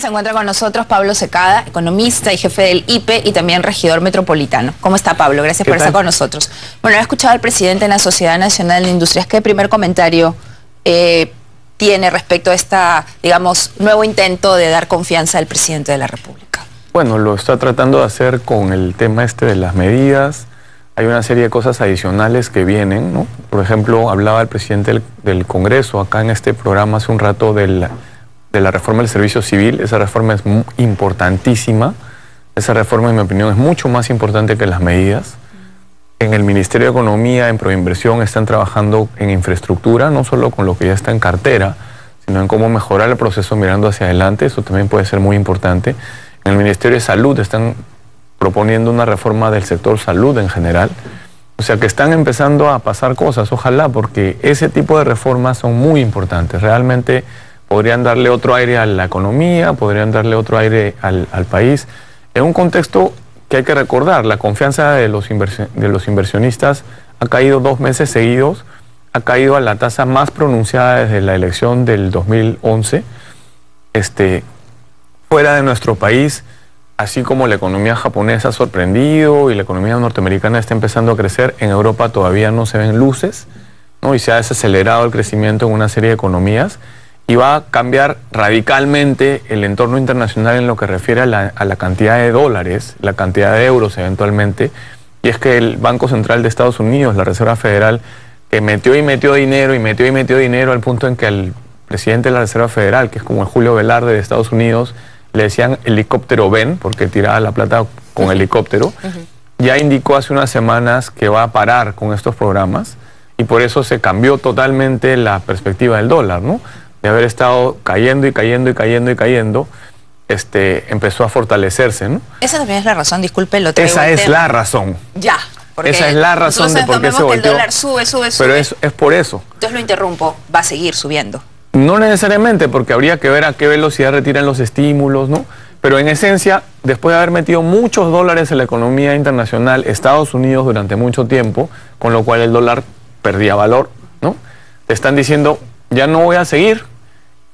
Se encuentra con nosotros Pablo Secada, economista y jefe del IPE y también regidor metropolitano. ¿Cómo está Pablo? Gracias por estar con nosotros. Bueno, he escuchado al presidente en la Sociedad Nacional de Industrias. ¿Qué primer comentario eh, tiene respecto a este, digamos, nuevo intento de dar confianza al presidente de la República? Bueno, lo está tratando de hacer con el tema este de las medidas. Hay una serie de cosas adicionales que vienen, ¿no? Por ejemplo, hablaba el presidente del, del Congreso acá en este programa hace un rato del de la reforma del servicio civil. Esa reforma es importantísima. Esa reforma, en mi opinión, es mucho más importante que las medidas. En el Ministerio de Economía, en Proinversión, están trabajando en infraestructura, no solo con lo que ya está en cartera, sino en cómo mejorar el proceso mirando hacia adelante. Eso también puede ser muy importante. En el Ministerio de Salud están proponiendo una reforma del sector salud en general. O sea que están empezando a pasar cosas, ojalá, porque ese tipo de reformas son muy importantes. Realmente podrían darle otro aire a la economía, podrían darle otro aire al, país. En un contexto que hay que recordar, la confianza de los, de los inversionistas ha caído dos meses seguidos, ha caído a la tasa más pronunciada desde la elección del 2011. Este, fuera de nuestro país, así como la economía japonesa ha sorprendido y la economía norteamericana está empezando a crecer, en Europa todavía no se ven luces ¿no? y se ha desacelerado el crecimiento en una serie de economías y va a cambiar radicalmente el entorno internacional en lo que refiere a la, cantidad de dólares, la cantidad de euros eventualmente. Y es que el Banco Central de Estados Unidos, la Reserva Federal, que metió y metió dinero y metió y metió dinero al punto en que al presidente de la Reserva Federal, que es como el Julio Velarde de Estados Unidos, le decían helicóptero Ben, porque tiraba la plata con helicóptero, ya indicó hace unas semanas que va a parar con estos programas y por eso se cambió totalmente la perspectiva del dólar, ¿no? De haber estado cayendo y cayendo y cayendo y cayendo, este, empezó a fortalecerse. ¿no? Esa también es la razón, disculpe, lo Esa es la razón. Ya. Esa es la razón de por qué se volteó. el dólar sube, sube, sube. Pero es, es por eso. Entonces lo interrumpo, va a seguir subiendo. No necesariamente, porque habría que ver a qué velocidad retiran los estímulos, ¿no? Pero en esencia, después de haber metido muchos dólares en la economía internacional, Estados Unidos durante mucho tiempo, con lo cual el dólar perdía valor, ¿no? Te están diciendo, ya no voy a seguir,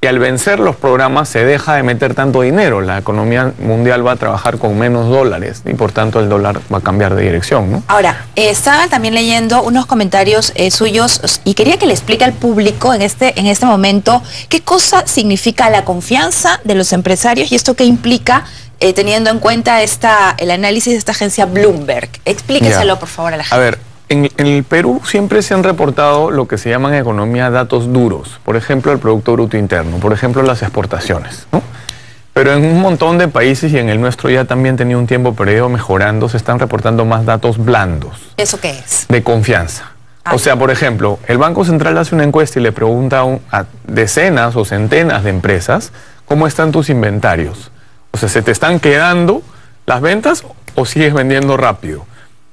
y al vencer los programas se deja de meter tanto dinero. La economía mundial va a trabajar con menos dólares y por tanto el dólar va a cambiar de dirección. ¿no? Ahora, estaba también leyendo unos comentarios eh, suyos y quería que le explique al público en este, en este momento qué cosa significa la confianza de los empresarios y esto qué implica eh, teniendo en cuenta esta, el análisis de esta agencia Bloomberg. Explíqueselo, por favor, a la gente. A ver, en, el Perú siempre se han reportado lo que se llaman economía datos duros, por ejemplo el Producto Bruto Interno, por ejemplo las exportaciones. Pero en un montón de países y en el nuestro ya también tenía un tiempo periodo mejorando, se están reportando más datos blandos. ¿Eso qué es? De confianza. Ah, o sea, por ejemplo, el Banco Central hace una encuesta y le pregunta a decenas o centenas de empresas cómo están tus inventarios. O sea, ¿se te están quedando las ventas o sigues vendiendo rápido?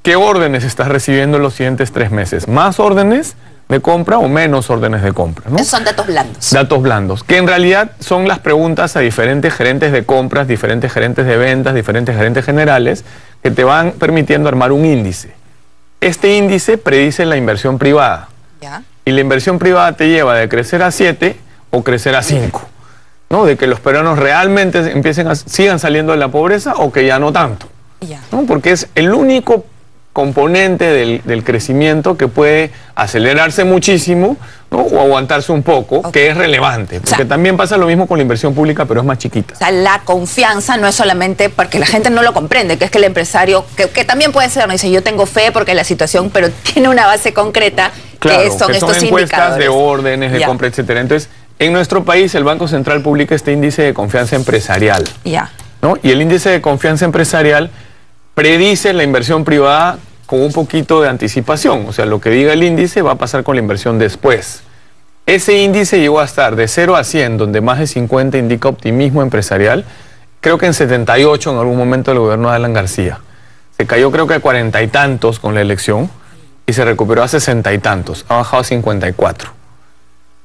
¿Qué órdenes estás recibiendo en los siguientes tres meses? ¿Más órdenes de compra o menos órdenes de compra? Son datos blandos. Datos blandos, que en realidad son las preguntas a diferentes gerentes de compras, diferentes gerentes de ventas, diferentes gerentes generales, que te van permitiendo armar un índice. Este índice predice la inversión privada. ¿Ya? Y la inversión privada te lleva de crecer a 7 o crecer a 5. ¿no? De que los peruanos realmente empiecen a, sigan saliendo de la pobreza o que ya no tanto. ¿no? Porque es el único componente del, crecimiento que puede acelerarse muchísimo o aguantarse un poco, que es relevante. Porque también pasa lo mismo con la inversión pública, pero es más chiquita. O sea, la confianza no es solamente porque la gente no lo comprende, que es que el empresario, que, también puede ser, no dice yo tengo fe porque la situación, pero tiene una base concreta que son, estos encuestas de órdenes, de compra, etcétera. Entonces, en nuestro país el Banco Central publica este índice de confianza empresarial. Ya. ¿no? Y el índice de confianza empresarial predice la inversión privada con un poquito de anticipación. O sea, lo que diga el índice va a pasar con la inversión después. Ese índice llegó a estar de 0 a 100, donde más de 50 indica optimismo empresarial. Creo que en 78 en algún momento del gobierno de Alan García. Se cayó creo que a cuarenta y tantos con la elección y se recuperó a sesenta y tantos. Ha bajado a 54.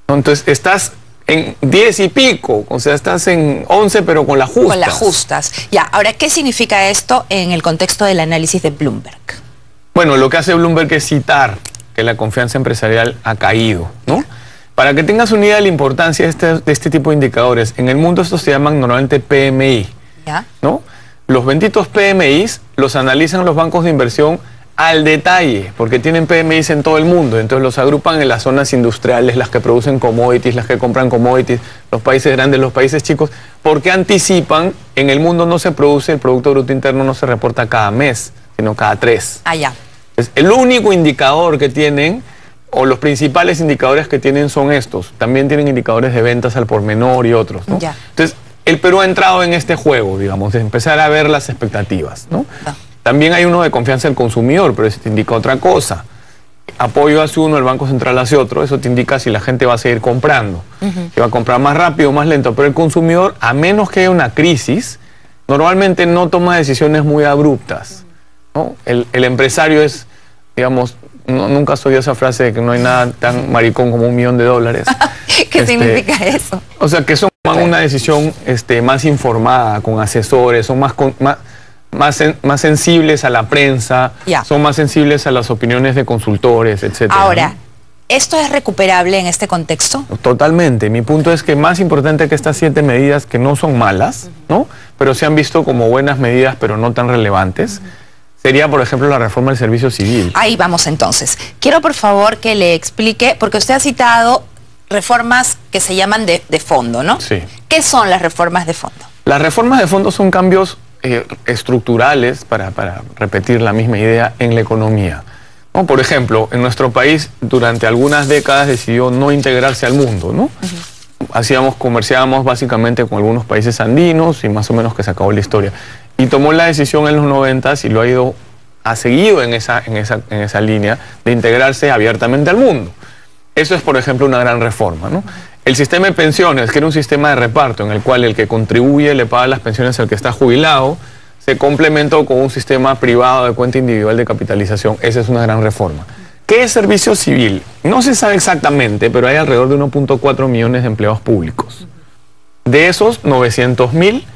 Entonces estás en 10 y pico, o sea, estás en 11 pero con las justas. Con las justas. Ya, ahora, ¿qué significa esto en el contexto del análisis de Bloomberg? Bueno, lo que hace Bloomberg es citar que la confianza empresarial ha caído, ¿no? Para que tengas una idea de la importancia de este, de este tipo de indicadores, en el mundo estos se llaman normalmente PMI. ¿Ya? ¿no? Los benditos PMIs los analizan los bancos de inversión al detalle, porque tienen PMIs en todo el mundo, entonces los agrupan en las zonas industriales, las que producen commodities, las que compran commodities, los países grandes, los países chicos, porque anticipan, en el mundo no se produce, el Producto Bruto Interno no se reporta cada mes, sino cada tres. Ah, ya. Es el único indicador que tienen, o los principales indicadores que tienen son estos. También tienen indicadores de ventas al por menor y otros. ¿no? Ya. Entonces, el Perú ha entrado en este juego, digamos, de empezar a ver las expectativas. ¿no? Ah. También hay uno de confianza del consumidor, pero eso te indica otra cosa. Apoyo hace uno, el Banco Central hace otro, eso te indica si la gente va a seguir comprando. Si va a comprar más rápido o más lento, pero el consumidor, a menos que haya una crisis, normalmente no toma decisiones muy abruptas. ¿no? El, el empresario es, digamos, no- nunca soy esa frase de que no hay nada tan maricón como un millón de dólares. ¿Qué Este, significa eso? O sea, que son toman una decisión este, más informada, con asesores, son más, con- más, más, sen- más sensibles a la prensa, son más sensibles a las opiniones de consultores, etc. Ahora, ¿esto es recuperable en este contexto? Totalmente. Mi punto es que más importante que estas siete medidas que no son malas, ¿no? Pero se han visto como buenas medidas, pero no tan relevantes, sería, por ejemplo, la reforma del servicio civil. Ahí vamos entonces. Quiero por favor que le explique, porque usted ha citado reformas que se llaman de, de fondo, ¿no? Sí. ¿Qué son las reformas de fondo? Las reformas de fondo son cambios eh, estructurales, para, para repetir la misma idea, en la economía. ¿no? Por ejemplo, en nuestro país durante algunas décadas decidió no integrarse al mundo. ¿no? Hacíamos, comerciábamos básicamente con algunos países andinos y más o menos que se acabó la historia. Y tomó la decisión en los 90 y lo ha ido, ha seguido en esa, en, esa, en esa línea de integrarse abiertamente al mundo. Eso es, por ejemplo, una gran reforma. ¿no? El sistema de pensiones, que era un sistema de reparto en el cual el que contribuye le paga las pensiones al que está jubilado, se complementó con un sistema privado de cuenta individual de capitalización. Esa es una gran reforma. ¿Qué es servicio civil? No se sabe exactamente, pero hay alrededor de 1.4 millones de empleados públicos. De esos, 900 mil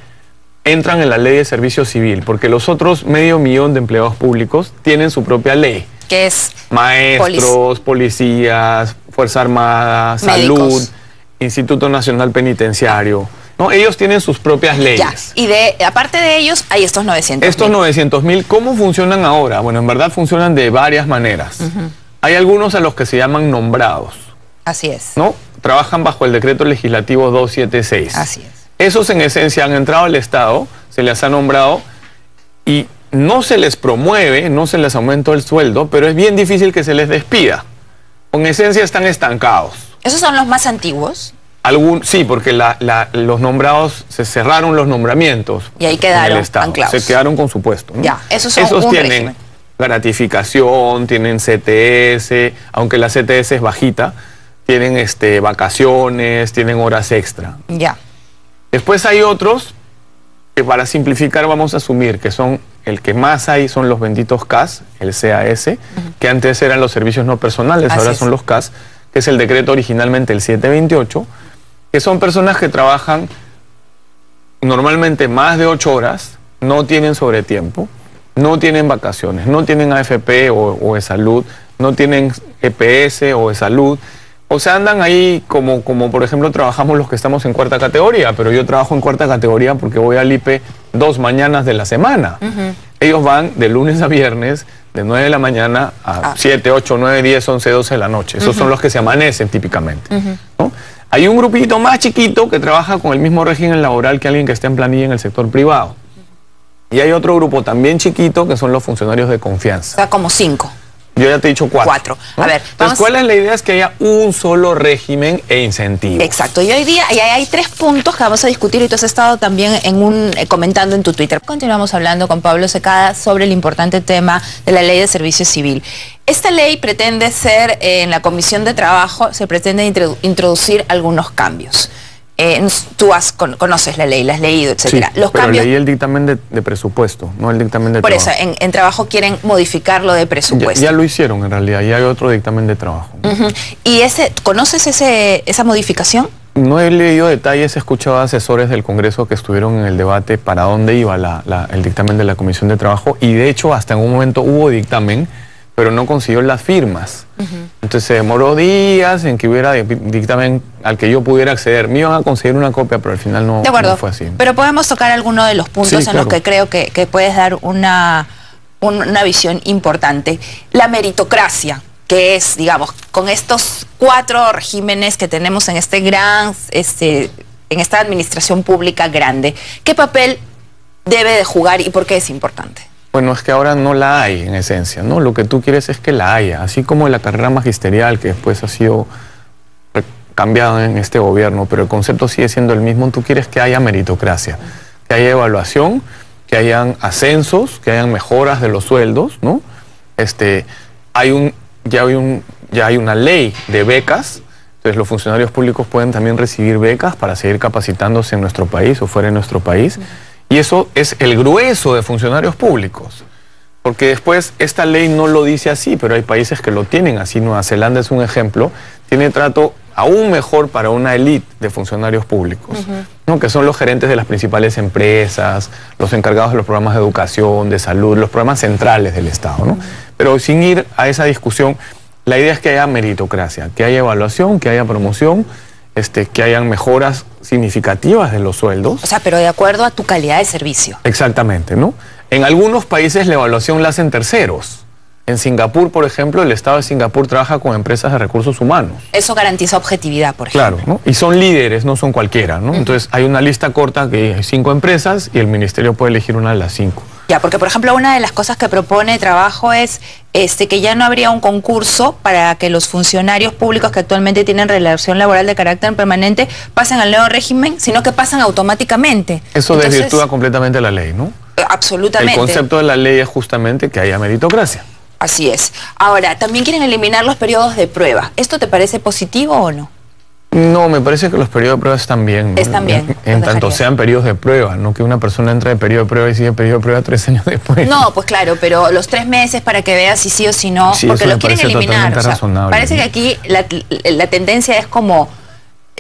entran en la ley de servicio civil, porque los otros medio millón de empleados públicos tienen su propia ley Que es maestros, policías, Fuerza Armada, Médicos. Salud, Instituto Nacional Penitenciario. No, ellos tienen sus propias ya. leyes. Y de aparte de ellos hay estos 900. Estos 900 mil, ¿cómo funcionan ahora? Bueno, en verdad funcionan de varias maneras. Hay algunos a los que se llaman nombrados, Así es. ¿no? Trabajan bajo el decreto legislativo 276. Así es. Esos en esencia han entrado al Estado, se les ha nombrado y no se les promueve, no se les aumenta el sueldo, pero es bien difícil que se les despida. En esencia están estancados. Esos son los más antiguos. Algún, sí, porque la- la- los nombrados, se cerraron los nombramientos. Y ahí en quedaron el Estado. anclados. Se quedaron con su puesto. ¿no? Ya, esos son un tienen régimen. gratificación, tienen CTS, aunque la CTS es bajita, tienen este, vacaciones, tienen horas extra. Ya. Después hay otros que para simplificar vamos a asumir que son el que más hay son los benditos CAS, el CAS, que antes eran los servicios no personales, Así ahora es. son los CAS, que es el decreto originalmente el 728, que son personas que trabajan normalmente más de ocho horas, no tienen sobretiempo, no tienen vacaciones, no tienen AFP o, o de salud, no tienen EPS o de salud. O sea, andan ahí como, como, por ejemplo, trabajamos los que estamos en cuarta categoría, pero yo trabajo en cuarta categoría porque voy al IPE dos mañanas de la semana. Ellos van de lunes a viernes, de 9 de la mañana a Ah. 7, 8, 9, 10, 11, 12 de la noche. Esos son los que se amanecen típicamente. ¿no? Hay un grupito más chiquito que trabaja con el mismo régimen laboral que alguien que esté en planilla en el sector privado. Y hay otro grupo también chiquito que son los funcionarios de O confianza. sea, como cinco. Yo ya te he dicho cuatro. Cuatro. A ver, Entonces, vamos- ¿cuál es la idea? Es que haya un solo régimen e incentivo. Exacto. Y hoy día y hay, hay tres puntos que vamos a discutir y tú has estado también en un eh, comentando en tu Twitter. Continuamos hablando con Pablo Secada sobre el importante tema de la ley de servicio civil. Esta ley pretende ser, eh, en la Comisión de Trabajo, se pretende introdu- introducir algunos cambios. Eh, tú has, con- conoces la ley, la has leído, Sí, etcétera. Los pero cambios, leí el dictamen de, de presupuesto, no el dictamen de por eso, en, en trabajo quieren modificarlo de ya, presupuesto. ya lo hicieron en realidad, ya hay otro dictamen de trabajo. ¿Y ese, conoces ese, esa modificación? No he leído detalles, he escuchado a asesores del Congreso que estuvieron en el debate para dónde iba la- la- el dictamen de la Comisión de Trabajo y de hecho hasta en un momento hubo dictamen, pero no consiguió las firmas. Entonces se demoró días en que hubiera dictamen al que yo pudiera acceder. Me iban a conseguir una copia, pero al final no, de acuerdo, fue así. Pero podemos tocar alguno de los puntos en los que creo que, puedes dar una, una visión importante. La meritocracia, que es, digamos, con estos cuatro regímenes que tenemos en este gran, este, en esta administración pública grande, ¿qué papel debe de jugar y por qué es importante? Bueno, es que ahora no la hay en esencia, ¿no? Lo que tú quieres es que la haya, así como la carrera magisterial que después ha sido cambiado en este gobierno, pero el concepto sigue siendo el mismo, tú quieres que haya meritocracia, que haya evaluación, que hayan ascensos, que hayan mejoras de los sueldos, ¿no? Este, hay un, ya, hay un, ya hay una ley de becas, entonces los funcionarios públicos pueden también recibir becas para seguir capacitándose en nuestro país o fuera de nuestro país. Y eso es el grueso de funcionarios públicos. Porque después esta ley no lo dice así, pero hay países que lo tienen así. Nueva Zelanda es un ejemplo. Tiene trato aún mejor para una élite de funcionarios públicos, ¿no? que son los gerentes de las principales empresas, los encargados de los programas de educación, de salud, los programas centrales del Estado. ¿no? Pero sin ir a esa discusión, la idea es que haya meritocracia, que haya evaluación, que haya promoción este, que hayan mejoras significativas de los sueldos. O sea, pero de acuerdo a tu calidad de servicio. Exactamente, ¿no? En algunos países la evaluación la hacen terceros. En Singapur, por ejemplo, el Estado de Singapur trabaja con empresas de recursos humanos. Eso garantiza objetividad, por ejemplo. Claro, ¿no? Y son líderes, no son cualquiera, ¿no? Entonces hay una lista corta que hay cinco empresas y el ministerio puede elegir una de las cinco. Ya, porque por ejemplo una de las cosas que propone trabajo es este, que ya no habría un concurso para que los funcionarios públicos que actualmente tienen relación laboral de carácter permanente pasen al nuevo régimen, sino que pasan automáticamente. Eso desvirtúa completamente la ley, ¿no? Absolutamente. El concepto de la ley es justamente que haya meritocracia. Así es. Ahora, también quieren eliminar los periodos de prueba. ¿Esto te parece positivo o no? No, me parece que los periodos de prueba están bien. Están bien. En, tanto sean periodos de prueba, no que una persona entre de periodo de prueba y sigue periodo de prueba tres años después. No, pues claro, pero los tres meses para que veas si sí o si no, porque lo quieren eliminar. parece que aquí la tendencia es como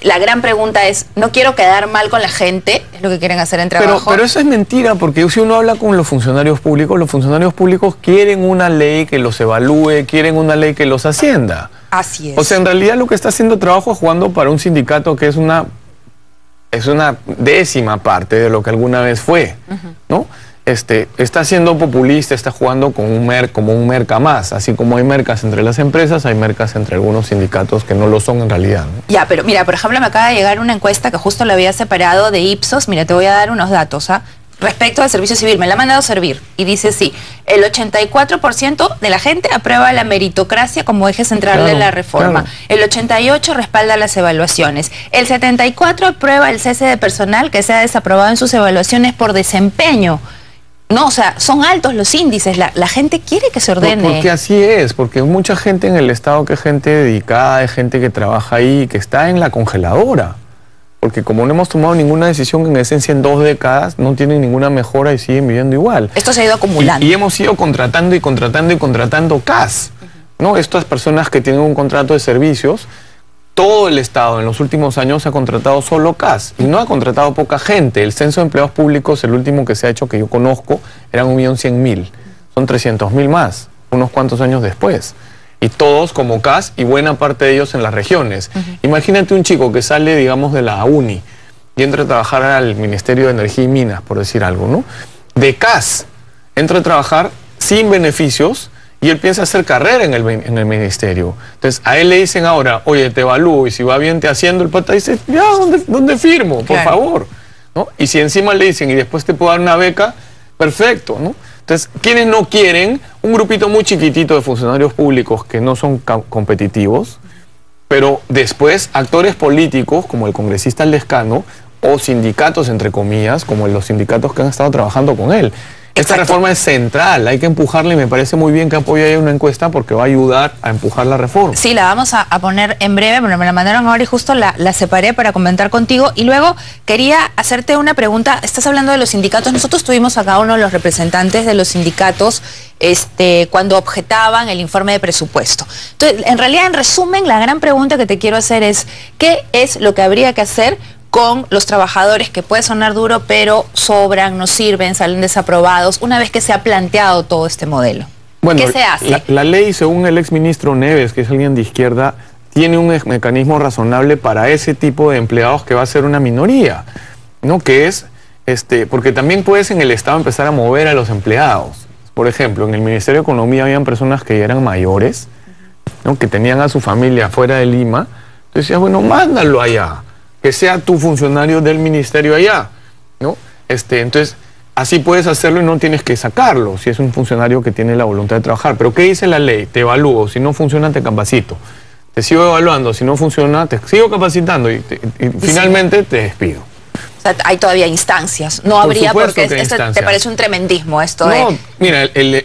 la gran pregunta es, no quiero quedar mal con la gente, es lo que quieren hacer en trabajo. Pero, pero eso es mentira, porque si uno habla con los funcionarios públicos, los funcionarios públicos quieren una ley que los evalúe, quieren una ley que los ascienda. Así es. O sea, en realidad lo que está haciendo trabajo es jugando para un sindicato que es una, es una décima parte de lo que alguna vez fue, ¿no? Este, está siendo populista, está jugando con un mer, como un merca más. Así como hay mercas entre las empresas, hay mercas entre algunos sindicatos que no lo son en realidad. Ya, pero mira, por ejemplo, me acaba de llegar una encuesta que justo la había separado de Ipsos. Mira, te voy a dar unos datos. ¿ah? Respecto al servicio civil, me la ha mandado servir y dice sí, el 84% de la gente aprueba la meritocracia como eje central de la reforma, el 88% respalda las evaluaciones, el 74% aprueba el cese de personal que se ha desaprobado en sus evaluaciones por desempeño. No, o sea, son altos los índices, la, gente quiere que se ordene. Porque así es, porque mucha gente en el Estado que es gente dedicada, es gente que trabaja ahí, que está en la congeladora. Porque como no hemos tomado ninguna decisión en esencia en dos décadas, no tienen ninguna mejora y siguen viviendo igual. Esto se ha ido acumulando. Y, hemos ido contratando y contratando y contratando CAS. ¿no? Estas personas que tienen un contrato de servicios todo el Estado en los últimos años ha contratado solo CAS y no ha contratado poca gente. El censo de empleados públicos, el último que se ha hecho que yo conozco, eran 1.100.000. Son 300.000 más, unos cuantos años después. Y todos como CAS y buena parte de ellos en las regiones. Imagínate un chico que sale, digamos, de la UNI y entra a trabajar al Ministerio de Energía y Minas, por decir algo, ¿no? De CAS, entra a trabajar sin beneficios y él piensa hacer carrera en el, en el ministerio. Entonces, a él le dicen ahora, oye, te evalúo y si va bien te haciendo, el pata dice, ya, ¿dónde, firmo? Por favor. ¿No? Y si encima le dicen, y después te puedo dar una beca, perfecto, ¿no? Entonces, quienes no quieren, un grupito muy chiquitito de funcionarios públicos que no son competitivos, pero después actores políticos como el congresista Lescano o sindicatos, entre comillas, como los sindicatos que han estado trabajando con él. Esta reforma es central, hay que empujarla y me parece muy bien que apoye una encuesta porque va a ayudar a empujar la reforma. Sí, la vamos a, poner en breve, pero me la mandaron ahora y justo la, separé para comentar contigo. Y luego quería hacerte una pregunta, estás hablando de los sindicatos, nosotros tuvimos acá uno de los representantes de los sindicatos este, cuando objetaban el informe de presupuesto. Entonces, en realidad, en resumen, la gran pregunta que te quiero hacer es, ¿qué es lo que habría que hacer con los trabajadores, que puede sonar duro, pero sobran, no sirven, salen desaprobados, una vez que se ha planteado todo este modelo? Bueno, ¿Qué se hace? La, la ley, según el exministro Neves, que es alguien de izquierda, tiene un mecanismo razonable para ese tipo de empleados que va a ser una minoría, ¿no? Que es, este, porque también puedes en el Estado empezar a mover a los empleados. Por ejemplo, en el Ministerio de Economía habían personas que eran mayores, ¿no? que tenían a su familia fuera de Lima. Entonces decías, bueno, mándalo allá, que sea tu funcionario del ministerio allá, ¿no? Este, entonces, así puedes hacerlo y no tienes que sacarlo, si es un funcionario que tiene la voluntad de trabajar. Pero ¿qué dice la ley? Te evalúo, si no funciona te capacito. Te sigo evaluando, si no funciona te sigo capacitando y, finalmente te despido hay todavía instancias. No habría porque te parece un tremendismo esto no, mira, el,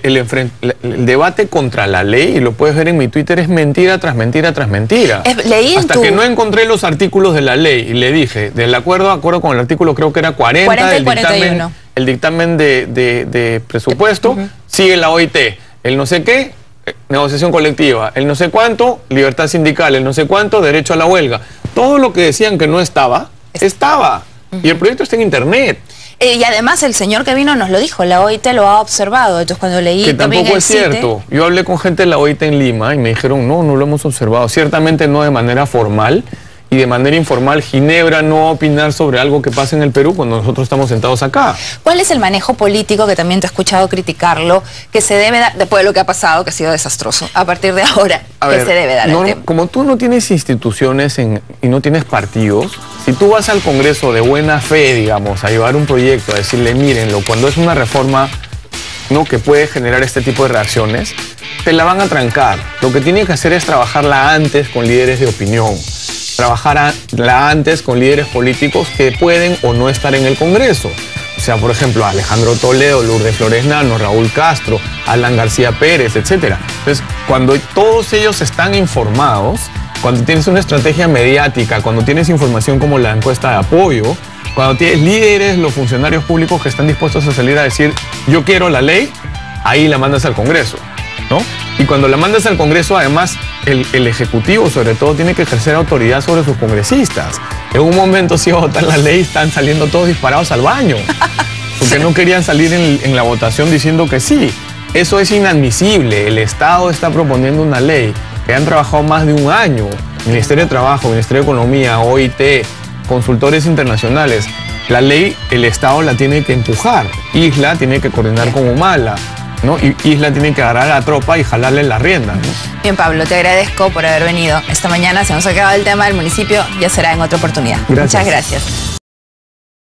debate contra la ley, y lo puedes ver en mi Twitter, es mentira tras mentira tras mentira. leí Hasta que no encontré los artículos de la ley y le dije, del acuerdo, acuerdo con el artículo creo que era 40, 40 y 41. el dictamen, de, presupuesto, sigue la OIT. El no sé qué, eh, negociación colectiva, el no sé cuánto, libertad sindical, el no sé cuánto, derecho a la huelga. Todo lo que decían que no estaba, estaba. Y el proyecto está en internet. Eh, y además el señor que vino nos lo dijo, la OIT lo ha observado. Entonces cuando leí que tampoco es cierto. Yo hablé con gente de la OIT en Lima y me dijeron, no, no lo hemos observado. Ciertamente no de manera formal, y de manera informal Ginebra no va a opinar sobre algo que pasa en el Perú cuando nosotros estamos sentados acá. ¿Cuál es el manejo político, que también te he escuchado criticarlo, que se debe dar, después de lo que ha pasado, que ha sido desastroso, a partir de ahora, que se debe dar Como tú no tienes instituciones y no tienes partidos, si tú vas al Congreso de buena fe, digamos, a llevar un proyecto, a decirle, mírenlo, cuando es una reforma ¿no? que puede generar este tipo de reacciones, te la van a trancar. Lo que tienen que hacer es trabajarla antes con líderes de opinión trabajar antes con líderes políticos que pueden o no estar en el Congreso. O sea, por ejemplo, Alejandro Toledo, Lourdes Flores Nano, Raúl Castro, Alan García Pérez, etc. Entonces, cuando todos ellos están informados, cuando tienes una estrategia mediática, cuando tienes información como la encuesta de apoyo, cuando tienes líderes, los funcionarios públicos que están dispuestos a salir a decir, yo quiero la ley, ahí la mandas al Congreso. ¿no? Y cuando la mandas al Congreso, además, el, Ejecutivo, sobre todo, tiene que ejercer autoridad sobre sus congresistas. En un momento, si votar la ley, están saliendo todos disparados al baño, porque no querían salir en, la votación diciendo que sí. Eso es inadmisible. El Estado está proponiendo una ley que han trabajado más de un año. Ministerio de Trabajo, Ministerio de Economía, OIT, consultores internacionales. La ley, el Estado la tiene que empujar. Isla tiene que coordinar con Humala. ¿No? Y Isla tiene que agarrar a la tropa y jalarle la rienda. Bien, Pablo, te agradezco por haber venido esta mañana. Se nos ha acabado el tema del municipio, ya será en otra oportunidad. Muchas gracias.